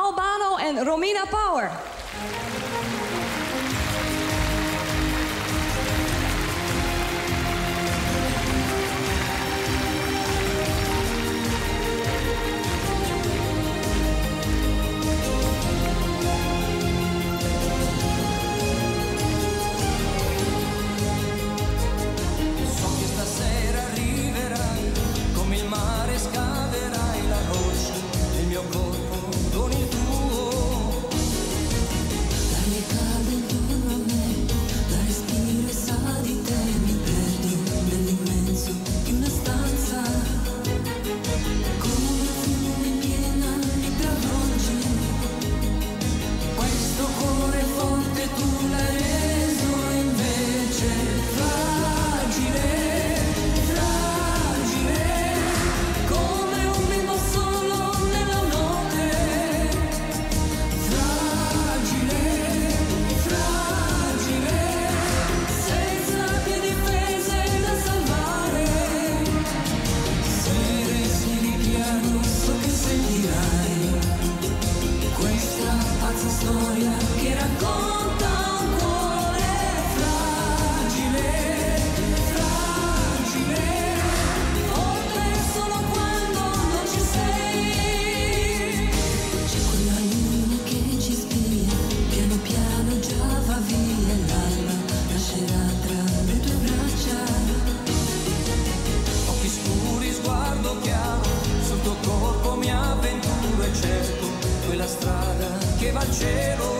Albano en Romina Power. Al cielo.